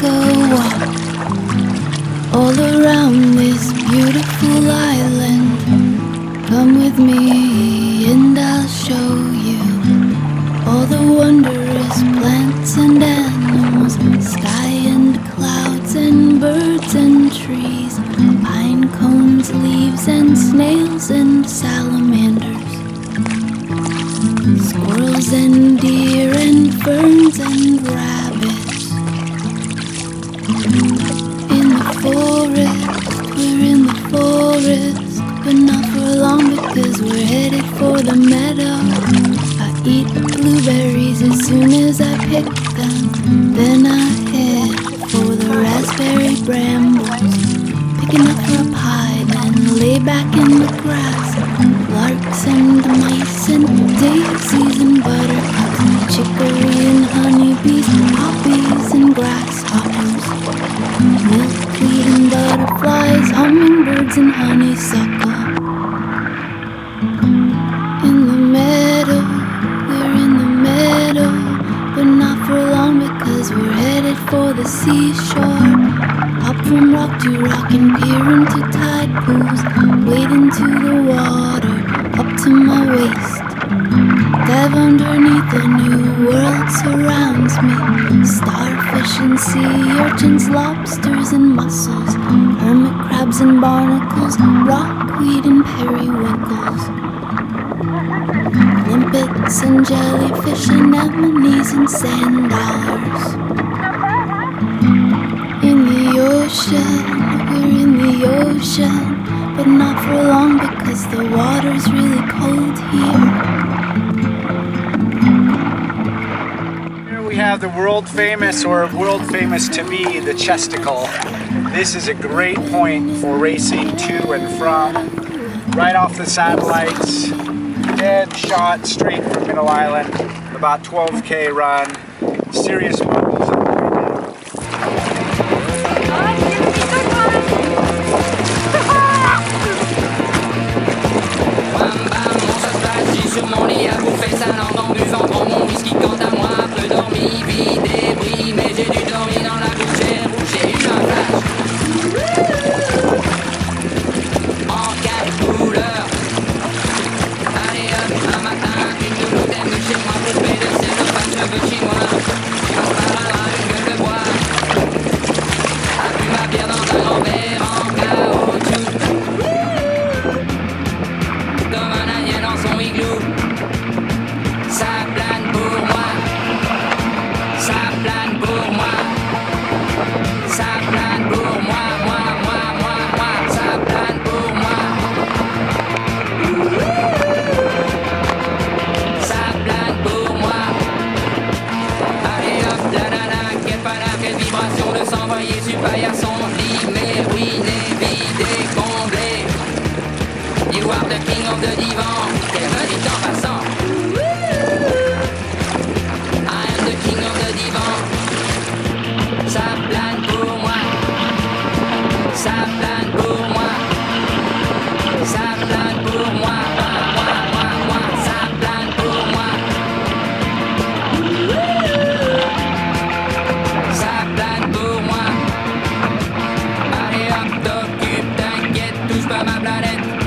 go walk all around this beautiful island. Come with me and I'll show you all the wondrous plants and animals, sky and clouds and birds and trees, pine cones, leaves and snails and salamanders, squirrels and deer and ferns and grass daisies and buttercups, chicory and honeybees, and poppies butterflies, hummingbirds and honeysuckle. In the meadow, we're in the meadow, but not for long because we're headed for the seashore. Hop from rock to rock and peer into tide pools, wade into the water up to my waist. Dive underneath a new world surrounds me. Starfish and sea urchins, lobsters and mussels, hermit crabs and barnacles, rockweed and periwinkles. Limpets and jellyfish, anemones and sand dollars. In the ocean, we're in the ocean, but not for long because the water's really cold here. Have the world famous, or world famous to me, the Chesticle. This is a great point for racing to and from. Right off the satellites, dead shot straight from Middle Island, about 12k run. Serious les suppliers sont limés, ruinés, vidés, comblés. You are the king of the divan, qu'elle me dit en passant. I am the king of the divan. Ça plane pour moi, ça plane pour moi. I'm a blooded.